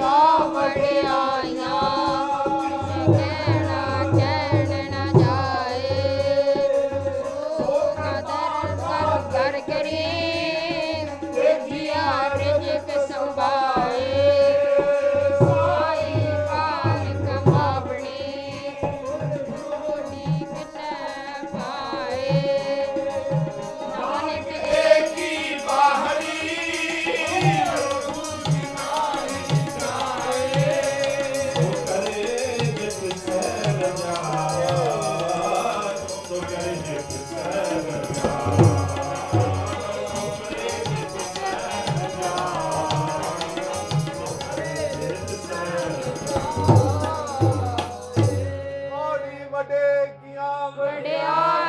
야. ਵਡੇਕੀਆਂ ਵਡਿਆ